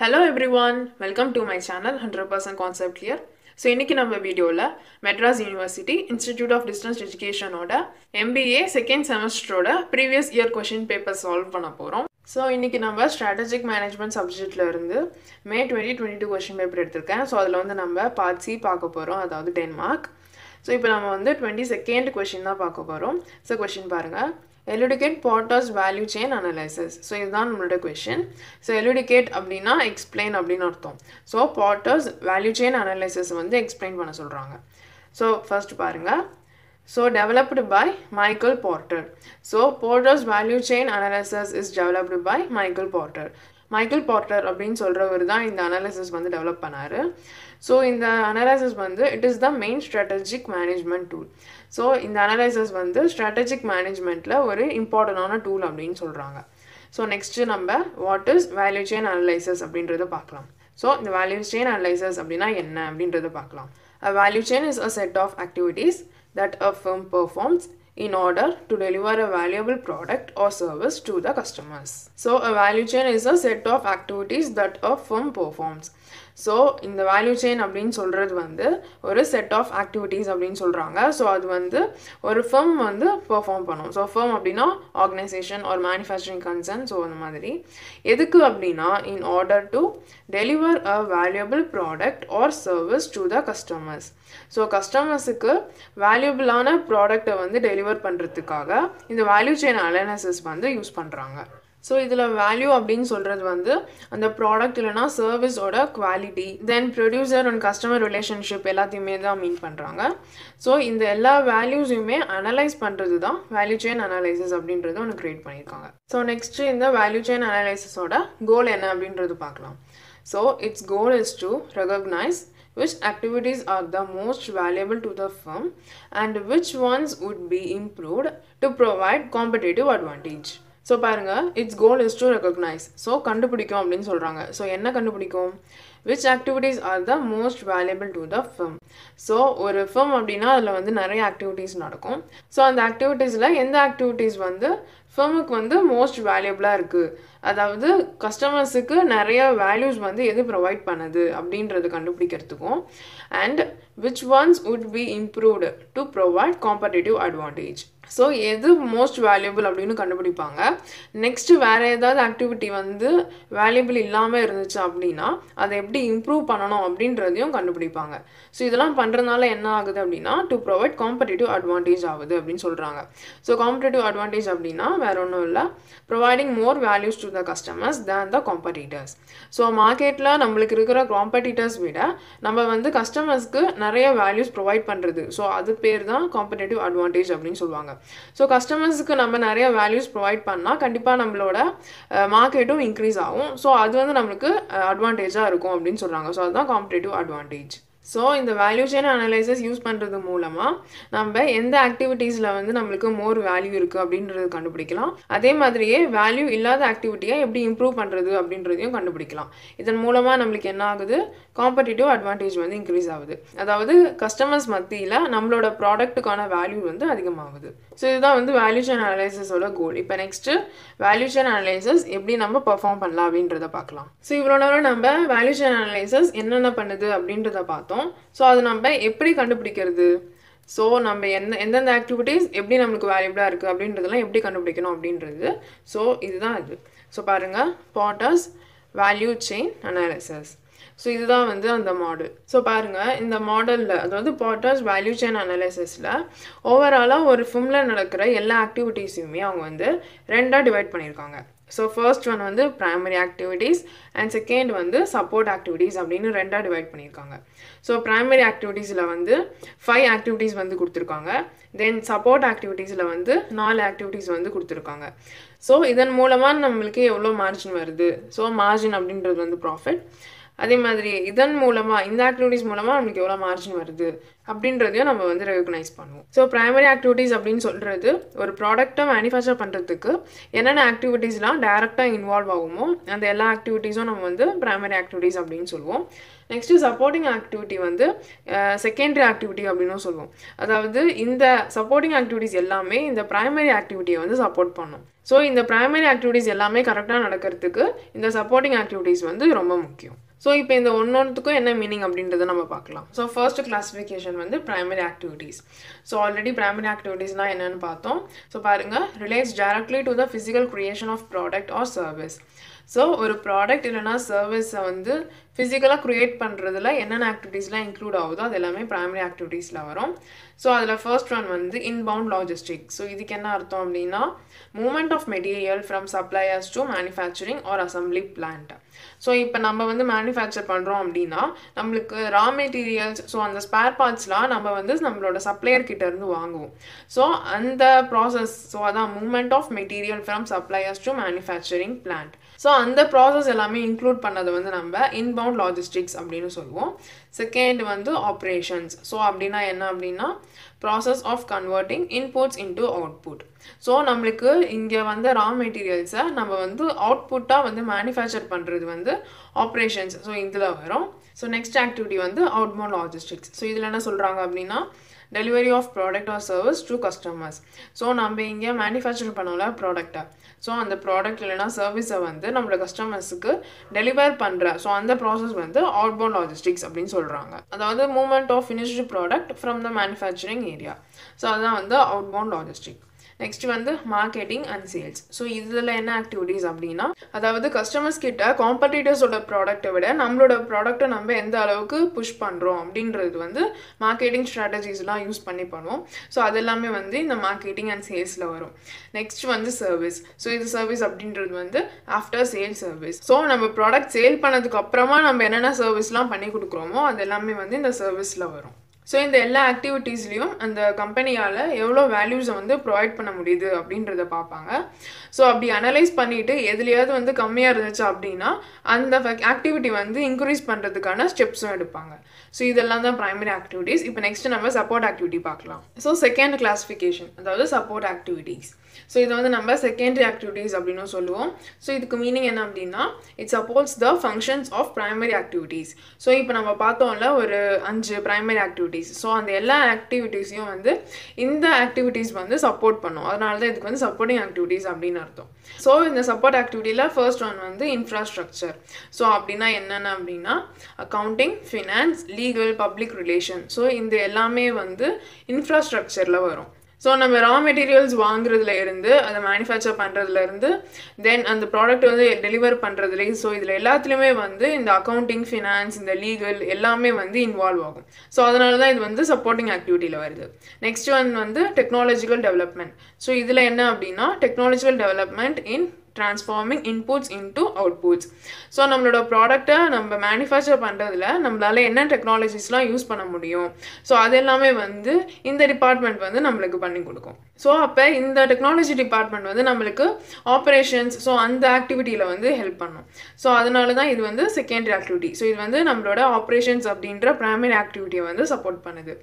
Hello everyone welcome to my channel hundred percent concept clear so இன்றைக்கி நம்ம வீடியோவில் Madras university institute of distance எஜுகேஷனோட MBA second செமஸ்டரோட previous year question paper solve பண்ண போகிறோம் so இன்றைக்கி நம்ம strategic management சப்ஜெக்டில் இருந்து May twenty twenty two question paper எடுத்திருக்கேன். ஸோ அதில் வந்து நம்ம பார்ட் சி பார்க்க போகிறோம் அதாவது டென் மார்க் ஸோ இப்போ நம்ம வந்து டுவெண்ட்டி செகண்ட் கொஷின் தான் பார்க்க போகிறோம் ஸோ கொஷின் பாருங்கள் elucidate porter's value chain analysis so இதுதான் நம்மளோட கொஷின் ஸோ எலுடிகேட் அப்படின்னா எக்ஸ்பிளைன் அப்படின்னு அர்த்தம். So porter's value chain analysis வந்து எக்ஸ்பிளைன் பண்ண சொல்கிறாங்க ஸோ ஃபர்ஸ்ட் பாருங்கள் so developed by Michael Porter so porter's value chain analysis is developed by Michael Porter Michael Porter அப்படின்னு சொல்கிறவர் தான் இந்த அனாலிசிஸ் வந்து டெவலப் பண்ணார். ஸோ இந்த அனலைசஸ் வந்து it is the main strategic management tool so இந்த அனலைசிஸ் வந்து ஸ்ட்ராட்டஜிக் மேனேஜ்மெண்ட்டில் ஒரு இம்பார்ட்டண்டான டூல் அப்படின்னு சொல்கிறாங்க ஸோ நெக்ஸ்ட்டு நம்ம what is value chain analysis அப்படின்றத பார்க்கலாம். ஸோ இந்த வேல்யூ செயின் அனலைசஸ் அப்படின்னா என்ன அப்படின்றத பார்க்கலாம். Value chain is a set of activities that a firm performs in order to deliver a valuable product or service to the customers. So, a value chain is a set of activities that a firm performs. So இந்த value chain அப்படின்னு சொல்கிறது வந்து ஒரு set of activities அப்படின்னு சொல்கிறாங்க so அது வந்து ஒரு ஃபர்ம் வந்து பெர்ஃபார்ம் பண்ணும். ஸோ ஃபர்ம் அப்படின்னா ஆர்கனைசேஷன் ஒரு மேனுஃபேக்சரிங் கன்சர்ன் ஸோ அந்த மாதிரி. எதுக்கு அப்படின்னா in order to deliver a valuable product or service to the customers so கஸ்டமர்ஸுக்கு வேல்யூபிளான ப்ராடக்டை வந்து டெலிவர் பண்ணுறதுக்காக இந்த வேல்யூ செயின் அலைனசிஸ் வந்து யூஸ் பண்ணுறாங்க ஸோ இதில் வேல்யூ அப்படின்னு சொல்கிறது வந்து அந்த ப்ராடக்ட் இல்லைனா சர்வீஸோட quality then producer and customer relationship எல்லாத்தையுமே தான் மீன் பண்ணுறாங்க ஸோ இந்த எல்லா வேல்யூஸையுமே அனலைஸ் பண்ணுறது தான் வேல்யூ செயின் அனலைசிஸ் அப்படின்றது ஒன்று க்ரியேட் பண்ணியிருக்காங்க ஸோ நெக்ஸ்ட்டு இந்த வேல்யூ செயின் அனலைசிஸோட கோல் என்ன அப்படின்றது பார்க்கலாம். So its goal is to recognise which activities are the most valuable to the firm and which ones would be improved to provide competitive advantage. So பாருங்க its goal is to recognise so கண்டுபிடிக்கும் அப்படின்னு சொல்கிறாங்க so என்ன கண்டுபிடிக்கும்? Which activities are the most valuable to the firm so ஒரு firm அப்படின்னா அதில் வந்து நிறைய ஆக்டிவிட்டீஸ் நடக்கும். ஸோ அந்த ஆக்டிவிட்டீஸில் எந்த ஆக்டிவிட்டீஸ் வந்து ஃபிர்முக்கு வந்து மோஸ்ட் வேல்யூபிளாக இருக்குது அதாவது கஸ்டமர்ஸுக்கு நிறைய வேல்யூஸ் வந்து எது ப்ரொவைட் பண்ணுது அப்படின்றது கண்டுபிடிக்கிறதுக்கும். And which ones would be improved to provide competitive advantage so எது மோஸ்ட் வேல்யூபிள் அப்படின்னு கண்டுபிடிப்பாங்க. நெக்ஸ்ட்டு வேறு ஏதாவது ஆக்டிவிட்டி வந்து வேல்யூபிள் இல்லாமல் இருந்துச்சு அப்படின்னா அதை எப்படி இம்ப்ரூவ் பண்ணணும் அப்படின்றதையும் கண்டுபிடிப்பாங்க. ஸோ இதெல்லாம் பண்ணுறதுனால என்ன ஆகுது அப்படின்னா டு ப்ரொவைட் காம்படிட்டிவ் அட்வான்டேஜ் ஆகுது அப்படின்னு சொல்கிறாங்க ஸோ காம்படிட்டிவ் அட்வான்டேஜ் அப்படின்னா வேற ஒன்றும் இல்லை. Providing more values to the customers than the competitors so மார்க்கெட்டில் நம்மளுக்கு இருக்கிற காம்படிட்டர்ஸ் விட நம்ம வந்து கஸ்டமர்ஸ்க்கு நிறைய வேல்யூஸ் ப்ரொவைட் பண்ணுறது ஸோ அது பேர் தான் காம்படேட்டிவ் அட்வான்டேஜ் அப்படின்னு சொல்லுவாங்க. ஸோ கஸ்டமர்ஸுக்கு நம்ம நிறைய வேல்யூஸ் ப்ரொவைட் பண்ணால் கண்டிப்பாக நம்மளோட மார்க்கெட்டும் இன்க்ரீஸ் ஆகும். ஸோ அது வந்து நம்மளுக்கு அட்வான்டேஜாக இருக்கும் அப்படின்னு சொல்கிறாங்க ஸோ அதுதான் காம்படேட்டிவ் அட்வான்டேஜ் ஸோ இந்த வேல்யூஷன் அனலைசஸ் யூஸ் பண்ணுறது மூலமாக நம்ம எந்த ஆக்டிவிட்டீஸில் வந்து நம்மளுக்கு மோர் வேல்யூ இருக்குது அப்படின்றது கண்டுபிடிக்கலாம். அதே மாதிரியே வேல்யூ இல்லாத ஆக்டிவிட்டியை எப்படி இம்ப்ரூவ் பண்ணுறது அப்படின்றதையும் கண்டுபிடிக்கலாம். இதன் மூலமாக நம்மளுக்கு என்ன ஆகுது? காம்படிட்டிவ் அட்வான்டேஜ் வந்து இன்க்ரீஸ் ஆகுது. அதாவது கஸ்டமர்ஸ் மத்தியில் நம்மளோட ப்ராடக்ட்டுக்கான வேல்யூ வந்து அதிகமாகுது. ஸோ இதுதான் வந்து வேல்யூஷன் அனலைசஸோட கோல் இப்போ நெக்ஸ்ட்டு வேல்யூஷன் அனலைசஸ் எப்படி நம்ம பர்ஃபார்ம் பண்ணலாம் அப்படின்றத பார்க்கலாம். ஸோ இவ்வளோ நேரம் நம்ம வேல்யூஷன் அனலைசஸ் என்னென்ன பண்ணுது அப்படின்றத பார்த்தோம். ஸோ அது நம்ம எப்படி கண்டுபிடிக்கிறது? ஸோ நம்ம எந்த எந்தெந்த ஆக்டிவிட்டீஸ் எப்படி நம்மளுக்கு வேல்யூபிளாக இருக்குது அப்படின்றதெல்லாம் எப்படி கண்டுபிடிக்கணும் அப்படின்றது. ஸோ இதுதான் இது. ஸோ பாருங்கள் porter's value chain analysis so இதுதான் வந்து அந்த மாடல் ஸோ பாருங்கள் இந்த மாடலில் அதாவது பாட்டர்ஸ் வேல்யூ செயின் அனாலிசிஸில் ஓவராலாக ஒரு ஃபிம்மில் நடக்கிற எல்லா ஆக்டிவிட்டீஸையுமே அவங்க வந்து ரெண்டாக டிவைட் பண்ணியிருக்காங்க. ஸோ ஃபர்ஸ்ட் ஒன் வந்து ப்ரைமரி ஆக்டிவிட்டீஸ் அண்ட் செகண்ட் வந்து சப்போர்ட் ஆக்டிவிட்டீஸ் அப்படின்னு ரெண்டாக டிவைட் பண்ணியிருக்காங்க. ஸோ ப்ரைமரி ஆக்டிவிட்டீஸில் வந்து ஃபைவ் ஆக்டிவிட்டீஸ் வந்து கொடுத்துருக்காங்க. தென் சப்போர்ட் ஆக்டிவிட்டீஸில் வந்து நாலு ஆக்டிவிட்டீஸ் வந்து கொடுத்துருக்காங்க. ஸோ இதன் மூலமாக நம்மளுக்கு எவ்வளோ மார்ஜின் வருது? ஸோ மார்ஜின் அப்படின்றது வந்து ப்ராஃபிட் அதே மாதிரி இதன் மூலமாக இந்த ஆக்டிவிட்டீஸ் மூலமாக நம்மளுக்கு எவ்வளோ மார்ஜின் வருது? அப்படின்றதையும் நம்ம வந்து ரெகக்னைஸ் பண்ணுவோம். ஸோ ப்ரைமரி ஆக்டிவிட்டீஸ் அப்படின்னு சொல்கிறது ஒரு ப்ராடக்ட்டை மேனுஃபேக்சர் பண்ணுறதுக்கு என்னென்ன ஆக்டிவிட்டீஸ்லாம் டேரெக்டாக இன்வால்வ் ஆகுமோ அந்த எல்லா ஆக்டிவிட்டீஸும் நம்ம வந்து ப்ரைமரி ஆக்டிவிட்டீஸ் அப்படின்னு சொல்லுவோம். நெக்ஸ்ட்டு சப்போர்ட்டிங் ஆக்டிவிட்டி வந்து செகண்டரி ஆக்டிவிட்டி அப்படின்னும் சொல்லுவோம். அதாவது இந்த சப்போர்ட்டிங் ஆக்டிவிட்டிஸ் எல்லாமே இந்த ப்ரைமரி ஆக்டிவிட்டியை வந்து சப்போர்ட் பண்ணும். ஸோ இந்த ப்ரைமரி ஆக்டிவிட்டிஸ் எல்லாமே கரெக்டாக நடக்கிறதுக்கு இந்த சப்போர்ட்டிங் ஆக்டிவிட்டீஸ் வந்து ரொம்ப முக்கியம். ஸோ இப்போ இந்த ஒன்றொன்றுத்துக்கும் என்ன மீனிங் அப்படின்றத நம்ம பார்க்கலாம். ஸோ ஃபர்ஸ்ட் கிளாஸிஃபிகேஷன் வந்து primary activities so already primary ஆக்டிவிட்டீஸ்னால் என்னென்னு பார்த்தோம். ஸோ பாருங்கள் relates directly to the physical creation of product or service so ஒரு ப்ராடக்ட் இல்லைனா சர்வீஸை வந்து ஃபிசிக்கலாக க்ரியேட் பண்ணுறதுல என்னென்ன ஆக்டிவிட்டீஸ்லாம் இன்க்ளூட் ஆகுதோ அது எல்லாமே ப்ரைமரி ஆக்டிவிட்டீஸில் வரும். ஸோ அதில் ஃபர்ஸ்ட் ஒன் வந்து இன்பவுண்ட் லாஜிஸ்டிக் ஸோ இதுக்கு என்ன அர்த்தம் அப்படின்னா movement of material from suppliers to manufacturing or assembly plant so இப்போ நம்ம வந்து மேனுஃபேக்சர் பண்ணுறோம் அப்படின்னா நம்மளுக்கு ரா மெட்டீரியல்ஸ் ஸோ அந்த ஸ்பேர் பார்ட்ஸ்லாம் நம்ம வந்து நம்மளோட சப்ளையர் கிட்டேருந்து வாங்குவோம். ஸோ அந்த ப்ராசஸ் ஸோ அதான் movement of material from suppliers to manufacturing plant so அந்த ப்ராசஸ் எல்லாமே இன்க்ளூட் பண்ணது வந்து நம்ம இன்பவுண்ட் லாஜிஸ்டிக்ஸ் அப்படின்னு சொல்லுவோம். செகண்ட் வந்து ஆப்ரேஷன்ஸ் ஸோ அப்படின்னா என்ன அப்படின்னா process of converting inputs into output so நம்மளுக்கு இங்கே வந்த ரா மெட்டீரியல்ஸை நம்ம வந்து அவுட்புட்டாக வந்து மேனுஃபேக்சர் பண்ணுறது வந்து ஆப்ரேஷன்ஸ் ஸோ இதில் வரும். ஸோ நெக்ஸ்ட் ஆக்டிவிட்டி வந்து அவுட்பவுண்ட் லாஜிஸ்டிக்ஸ் ஸோ இதில் என்ன சொல்கிறாங்க அப்படின்னா delivery of product or service to customers so நம்ம இங்கே மேனுஃபேக்சர் பண்ணல ப்ராடக்டை ஸோ அந்த ப்ராடக்ட் இல்லைனா சர்வீஸை வந்து நம்மளோட கஸ்டமர்ஸுக்கு டெலிவர் பண்ணுற ஸோ அந்த ப்ராசஸ் வந்து அவுட்பவுண்ட் லாஜிஸ்டிக்ஸ் அப்படின்னு சொல்கிறாங்க அதாவது movement of finished product from the manufacturing area so அதுதான் வந்து அவுட்பவுண்ட் லாஜிஸ்டிக் நெக்ஸ்ட் வந்து மார்க்கெட்டிங் அண்ட் சேல்ஸ் ஸோ இதில் என்ன ஆக்டிவிட்டீஸ் அப்படின்னா அதாவது கஸ்டமர்ஸ் கிட்ட காம்படிட்டர்ஸோட ப்ராடக்ட்டை விட நம்மளோட ப்ராடக்ட்டை நம்ம எந்த அளவுக்கு புஷ் பண்ணுறோம் அப்படின்றது வந்து மார்க்கெட்டிங் ஸ்ட்ராட்டஜிஸ்லாம் யூஸ் பண்ணி பண்ணுவோம். ஸோ அதெல்லாமே வந்து இந்த மார்க்கெட்டிங் அண்ட் சேல்ஸில் வரும். நெக்ஸ்ட் வந்து சர்வீஸ் ஸோ இது சர்வீஸ் அப்படின்றது வந்து ஆஃப்டர் சேல் சர்வீஸ் ஸோ நம்ம ப்ராடக்ட் சேல் பண்ணதுக்கு அப்புறமா நம்ம என்னென்ன சர்வீஸ்லாம் பண்ணி கொடுக்குறோமோ அது எல்லாமே வந்து இந்த சர்வீஸில் வரும். ஸோ இந்த எல்லா ஆக்டிவிட்டீஸ்லேயும் அந்த கம்பெனியால் எவ்வளோ வேல்யூஸை வந்து ப்ரொவைட் பண்ண முடியுது அப்படின்றத பார்ப்பாங்க. ஸோ அப்படி அனலைஸ் பண்ணிவிட்டு எதுலையாவது வந்து கம்மியாக இருந்துச்சு அப்படின்னா அந்த ஆக்டிவிட்டி வந்து இன்க்ரீஸ் பண்ணுறதுக்கான ஸ்டெப்ஸும் எடுப்பாங்க. ஸோ இதெல்லாம் தான் ப்ரைமரி ஆக்டிவிட்டீஸ் இப்போ நெக்ஸ்ட் நம்ம சப்போர்ட் ஆக்டிவிட்டி பார்க்கலாம். ஸோ செகண்ட் கிளாஸிஃபிகேஷன் அதாவது சப்போர்ட் ஆக்டிவிட்டீஸ் ஸோ இது வந்து நம்ம செகண்டரி ஆக்டிவிட்டீஸ் அப்படின்னு சொல்லுவோம். ஸோ இதுக்கு மீனிங் என்ன அப்படின்னா it supports the functions of primary activities so இப்போ நம்ம பார்த்தோம்ல ஒரு அஞ்சு ப்ரைமரி ஆக்டிவிட்டீஸ் ஸோ அந்த எல்லா ஆக்டிவிட்டீஸையும் வந்து இந்த ஆக்டிவிட்டீஸ் வந்து சப்போர்ட் பண்ணும். அதனால தான் இதுக்கு வந்து சப்போர்ட்டிங் ஆக்டிவிட்டீஸ் அப்படின்னு அர்த்தம். ஸோ இந்த சப்போர்ட் ஆக்டிவிட்டியில் ஃபர்ஸ்ட் ஒன் வந்து இன்ஃப்ராஸ்ட்ரக்சர் ஸோ அப்படின்னா என்னென்ன அப்படின்னா accounting finance legal public relation so இந்த எல்லாமே வந்து இன்ஃப்ராஸ்ட்ரக்சரில் வரும். ஸோ நம்ம ரா மெட்டீரியல்ஸ் வாங்குறதுல இருந்து அதை மேனுஃபேக்சர் பண்ணுறதுல இருந்து தென் அந்த ப்ராடக்ட் வந்து டெலிவர் பண்ணுறதுலேயும் ஸோ இதில் எல்லாத்துலேயுமே வந்து இந்த அக்கௌண்டிங் ஃபினான்ஸ் இந்த லீகல் எல்லாமே வந்து இன்வால்வ் ஆகும். ஸோ அதனால தான் இது வந்து சப்போர்ட்டிங் ஆக்டிவிட்டியில் வருது. நெக்ஸ்ட் ஒன் வந்து டெக்னாலஜிக்கல் டெவலப்மெண்ட் ஸோ இதில் என்ன அப்படின்னா technological development in transforming inputs into outputs so நம்மளோட ப்ராடக்டை நம்ம மேனுஃபேக்சர் பண்ணுறதுல நம்மளால என்ன டெக்னாலஜிஸ்லாம் யூஸ் பண்ண முடியும்? ஸோ அது எல்லாமே வந்து இந்த டிபார்ட்மெண்ட் வந்து நம்மளுக்கு பண்ணி கொடுக்கும். ஸோ அப்போ இந்த டெக்னாலஜி டிபார்ட்மெண்ட் வந்து நம்மளுக்கு ஆப்ரேஷன்ஸ் ஸோ அந்த ஆக்டிவிட்டியில் வந்து ஹெல்ப் பண்ணும். ஸோ அதனால தான் இது வந்து செகண்டரி ஆக்டிவிட்டி ஸோ இது வந்து நம்மளோட ஆப்ரேஷன்ஸ் அப்படின்ற ப்ரைமரி ஆக்டிவிட்டியை வந்து சப்போர்ட் பண்ணுது.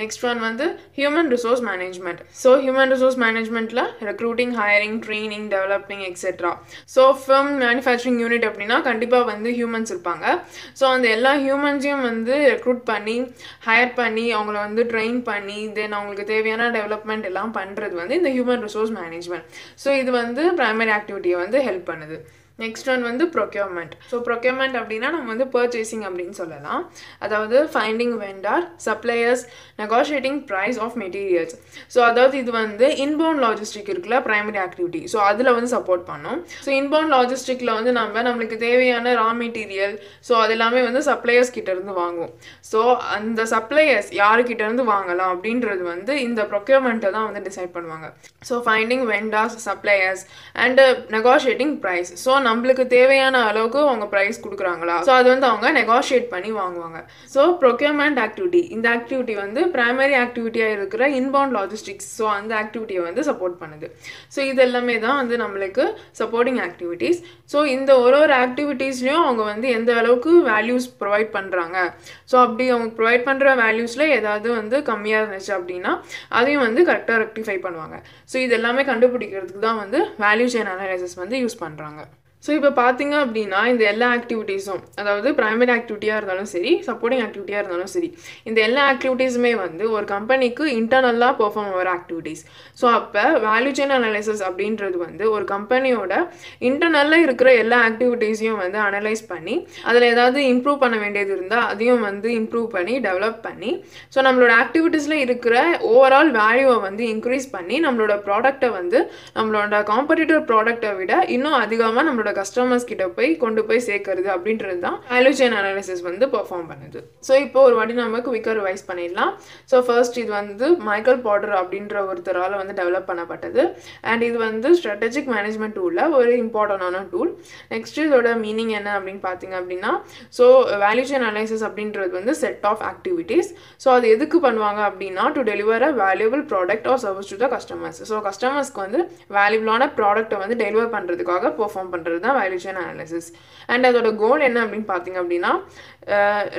நெக்ஸ்ட் ஒன் வந்து human resource management so human resource மேனேஜ்மெண்ட்டில் recruiting hiring training developing etcetera so firm manufacturing unit அப்படின்னா கண்டிப்பாக வந்து ஹியூமன்ஸ் இருப்பாங்க. ஸோ அந்த எல்லா ஹியூமன்ஸையும் வந்து ரெக்ரூட் பண்ணி ஹையர் பண்ணி அவங்கள வந்து ட்ரெயின் பண்ணி தென் அவங்களுக்கு தேவையான டெவலப்மெண்ட் எல்லாம் பண்ணுறது வந்து இந்த ஹியூமன் ரிசோர்ஸ் மேனேஜ்மெண்ட் ஸோ இது வந்து ப்ரைமரி ஆக்டிவிட்டியை வந்து ஹெல்ப் பண்ணுது. நெக்ஸ்ட் ஒன் வந்து ப்ரொக்யூர்மெண்ட் ஸோ ப்ரொக்யூர்மெண்ட் அப்படின்னா நம்ம வந்து பர்ச்சேசிங் அப்படின்னு சொல்லலாம். அதாவது finding vendor suppliers negotiating price of materials so அதாவது இது வந்து இன்பவுண்ட் லாஜிஸ்டிக் இருக்குல்ல ப்ரைமரி ஆக்டிவிட்டி ஸோ அதில் வந்து சப்போர்ட் பண்ணும். ஸோ இன்பவுண்ட் லாஜிஸ்டிக்கில் வந்து நம்ம நம்மளுக்கு தேவையான ரா மெட்டீரியல் ஸோ அது எல்லாமே வந்து சப்ளையர்ஸ் கிட்டேருந்து வாங்குவோம் ஸோ அந்த சப்ளையர்ஸ் யாருக்கிட்டேருந்து வாங்கலாம் அப்படின்றது வந்து இந்த ப்ரொக்யூர்மெண்ட்டை தான் வந்து டிசைட் பண்ணுவாங்க. So finding vendors suppliers and negotiating price so நம்மளுக்கு தேவையான அளவுக்கு அவங்க ப்ரைஸ் கொடுக்குறாங்களா? ஸோ அது வந்து அவங்க நெகோஷியேட் பண்ணி வாங்குவாங்க. ஸோ ப்ரொக்யூர்மெண்ட் ஆக்டிவிட்டி இந்த ஆக்டிவிட்டி வந்து ப்ரைமரி ஆக்டிவிட்டியாக இருக்கிற இன்பவுண்ட் லாஜிஸ்டிக்ஸ் ஸோ அந்த ஆக்டிவிட்டியை வந்து சப்போர்ட் பண்ணுது. ஸோ இது எல்லாமே தான் வந்து நம்மளுக்கு சப்போர்ட்டிங் ஆக்டிவிட்டீஸ் ஸோ இந்த ஒரு ஒரு ஆக்டிவிட்டீஸ்லையும் அவங்க வந்து எந்த அளவுக்கு வேல்யூஸ் ப்ரொவைட் பண்ணுறாங்க ஸோ அப்படி அவங்க ப்ரொவைட் பண்ணுற வேல்யூஸில் ஏதாவது வந்து கம்மியாக இருந்துச்சு அப்படின்னா அதையும் வந்து கரெக்டாக ரெக்டிஃபை பண்ணுவாங்க. ஸோ இது எல்லாமே கண்டுபிடிக்கிறதுக்கு தான் வந்து வேல்யூ செயின் அனாலிசிஸ் வந்து யூஸ் பண்ணுறாங்க ஸோ இப்போ பார்த்தீங்க அப்படின்னா இந்த எல்லா ஆக்டிவிட்டீஸும் அதாவது ப்ரைமரி ஆக்டிவிட்டியாக இருந்தாலும் சரி சப்போர்ட்டிங் ஆக்டிவிட்டியாக இருந்தாலும் சரி இந்த எல்லா ஆக்டிவிட்டீஸுமே வந்து ஒரு கம்பெனிக்கு இன்டர்னலாக பெர்ஃபார்ம் ஆகிற ஆக்டிவிட்டீஸ் ஸோ அப்போ வேல்யூ செயின் அனலைசிஸ் அப்படின்றது வந்து ஒரு கம்பெனியோட இன்டர்னலில் இருக்கிற எல்லா ஆக்டிவிட்டீஸையும் வந்து அனலைஸ் பண்ணி அதில் ஏதாவது இம்ப்ரூவ் பண்ண வேண்டியது இருந்தால் அதையும் வந்து இம்ப்ரூவ் பண்ணி டெவலப் பண்ணி ஸோ நம்மளோட ஆக்டிவிட்டீஸில் இருக்கிற ஓவரால் வேல்யூவை வந்து இன்க்ரீஸ் பண்ணி நம்மளோட ப்ராடக்ட்டை வந்து நம்மளோட காம்படிட்டிவ் ப்ராடக்ட்டை விட இன்னும் அதிகமாக நம்மளோட கஸ்டமர்ஸ் கிட்ட போய் கொண்டு போய் சேர்க்கறது அப்படின்றது தான் வேல்யூ செயின் அனாலிசிஸ் வந்து பெர்ஃபார்ம் பண்ணுது. ஸோ இப்போ ஒரு வாட்டி நம்ம குவிக்காக ரிவைஸ் பண்ணிடலாம். ஸோ ஃபர்ஸ்ட் இது வந்து மைக்கேல் பாடர் அப்படின்ற ஒருத்தரால் வந்து டெவலப் பண்ணப்பட்டது. அண்ட் இது வந்து ஸ்ட்ராட்டஜிக் மேனேஜ்மெண்ட் டூலில் ஒரு இம்பார்ட்டண்டான டூல் நெக்ஸ்ட் இதோட மீனிங் என்ன அப்படின்னு பார்த்தீங்க அப்படின்னா ஸோ வேல்யூ செயின் அனாலிசிஸ் அப்படின்றது வந்து செட் ஆஃப் ஆக்டிவிட்டீஸ் ஸோ அது எதுக்கு பண்ணுவாங்க அப்படின்னா to deliver a valuable product or service to the customers so கஸ்டமர்ஸ்க்கு வந்து வேல்யூபிளான ப்ராடக்ட்டை வந்து டெலிவர் பண்ணுறதுக்காக பெர்ஃபார்ம் பண்ணுறது தான் வேல்யூ அனாலிசிஸ் அண்ட் அதோட கோல் என்ன அப்படின்னு பார்த்தீங்க அப்படின்னா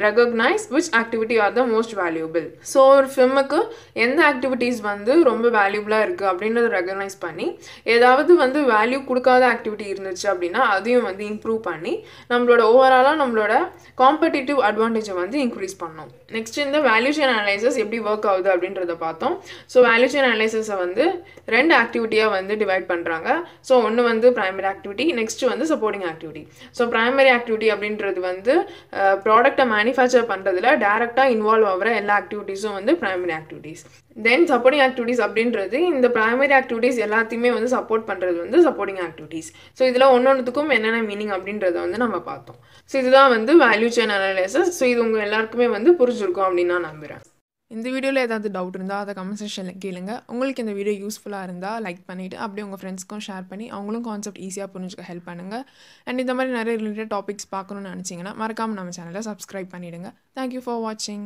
recognise which activity are the most valuable so ஒரு ஃபிம்முக்கு எந்த ஆக்டிவிட்டீஸ் வந்து ரொம்ப வேல்யூபிளாக இருக்குது அப்படின்றத ரெகக்னைஸ் பண்ணி ஏதாவது வந்து வேல்யூ கொடுக்காத ஆக்டிவிட்டி இருந்துச்சு அப்படின்னா அதையும் வந்து இம்ப்ரூவ் பண்ணி நம்மளோட ஓவராலாக நம்மளோட காம்படிட்டிவ் அட்வான்டேஜை வந்து இன்க்ரீஸ் பண்ணோம். நெக்ஸ்ட் இந்த வேல்யூஷன் செயின் அனலைசஸ் எப்படி ஒர்க் ஆகுது அப்படின்றத பார்த்தோம். ஸோ வேல்யூஷன் செயின் அனலைசஸை வந்து ரெண்டு ஆக்டிவிட்டியாக வந்து டிவைட் பண்ணுறாங்க ஸோ ஒன்று வந்து ப்ரைமரி ஆக்டிவிட்டி நெக்ஸ்ட் வந்து supporting activity so primary activity அப்படின்றது வந்து ப்ராடக்டை மேனுஃபேக்சர் பண்ணுறதுல டேரெக்டாக இன்வால்வ் ஆகிற எல்லா ஆக்டிவிட்டீஸும் வந்து primary activities then supporting activities அப்படின்றது இந்த ப்ரைமரி ஆக்டிவிட்டீஸ் எல்லாத்தையுமே வந்து சப்போர்ட் பண்ணுறது வந்து சப்போர்ட்டிங் ஆக்டிவிட்டீஸ் ஸோ இதில் ஒன்னொன்றுத்துக்கும் என்னென்ன மீனிங் அப்படின்றத வந்து நம்ம பார்த்தோம். ஸோ இதுதான் வந்து வேல்யூ செயின் அனாலிசிஸ் ஸோ இது உங்கள் எல்லாருக்குமே வந்து புரிஞ்சிருக்கும் அப்படின்னு நான் நம்புகிறேன் இந்த வீடியோவில் ஏதாவது டவுட் இருந்தால் அதை கமெண்ட் செக்ஷனில் கேளுங்க. உங்களுக்கு இந்த வீடியோ யூஸ்ஃபுல்லாக இருந்தால் லைக் பண்ணிவிட்டு அப்படியே உங்கள் ஃப்ரெண்ட்ஸ்க்கும் ஷேர் பண்ணி அவங்களும் கான்செப்ட் ஈஸியாக புரிஞ்சுக்க ஹெல்ப் பண்ணுங்கள் அண்ட் இந்த மாதிரி நிறைய ரிலேட்டட் டாபிக்ஸ் பார்க்கணுன்னு நினச்சிங்கன்னா மறக்காமல் நம்ம சேனலை சப்ஸ்கிரைப் பண்ணிவிடுங்க தேங்க்யூ ஃபார் வாட்சிங்